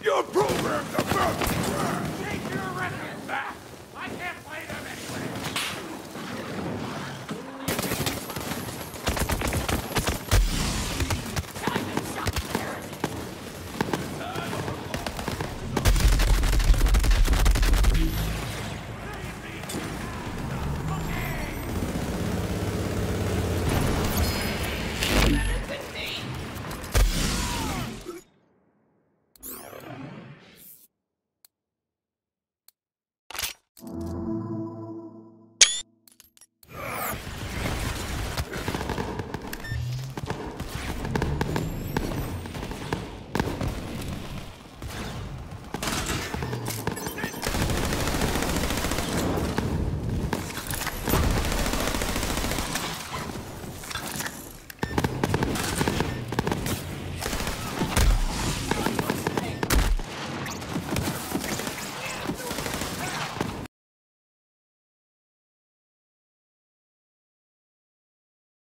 You're programmed to